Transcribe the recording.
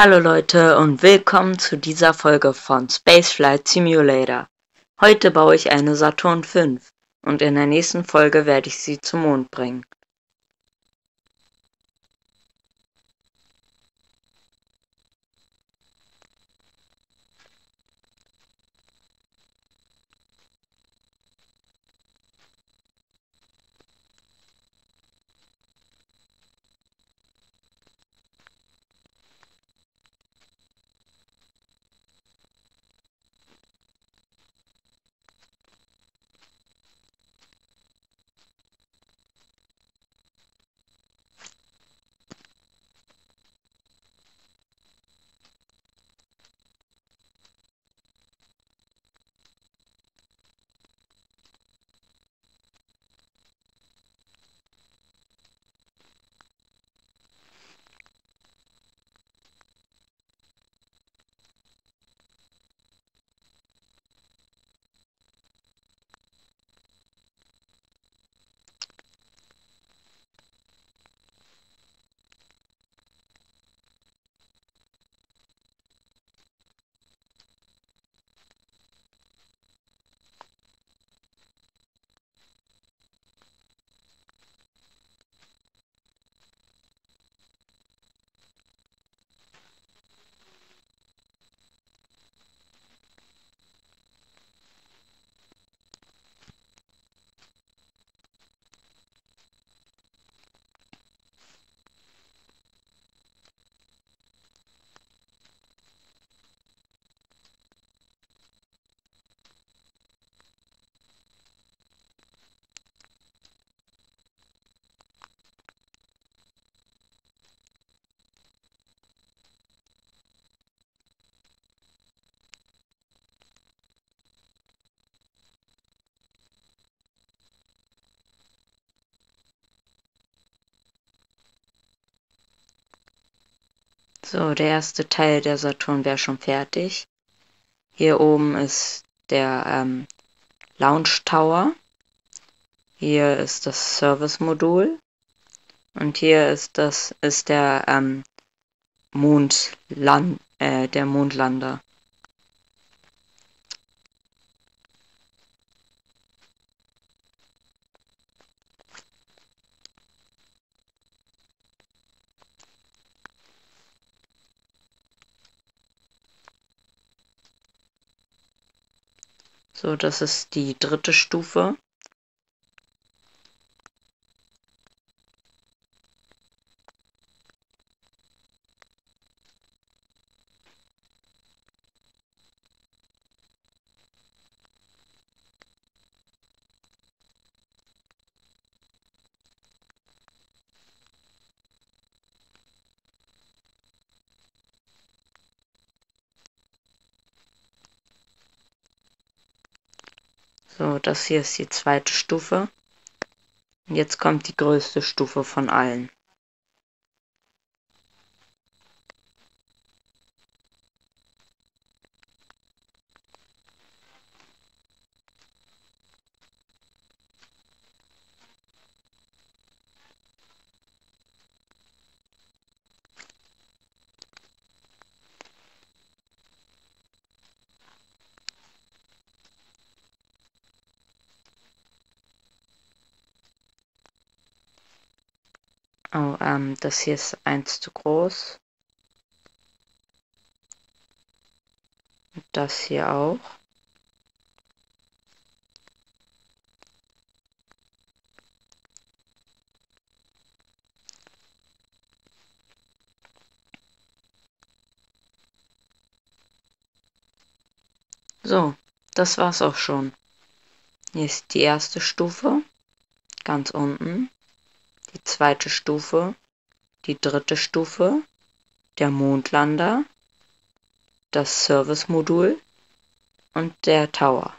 Hallo Leute und willkommen zu dieser Folge von Spaceflight Simulator. Heute baue ich eine Saturn V und in der nächsten Folge werde ich sie zum Mond bringen. So, der erste Teil der Saturn wäre schon fertig. Hier oben ist der ähm, Launch Tower. Hier ist das Service-Modul. Und hier ist das ist der ähm, Mondland, äh, der Mondlander. So, das ist die dritte Stufe. So, das hier ist die zweite Stufe. Und jetzt kommt die größte Stufe von allen. Oh, ähm, das hier ist eins zu groß. Und das hier auch. So, das war's auch schon. Hier ist die erste Stufe, ganz unten die zweite Stufe, die dritte Stufe, der Mondlander, das Service-Modul und der Tower.